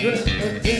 good again.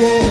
whoa.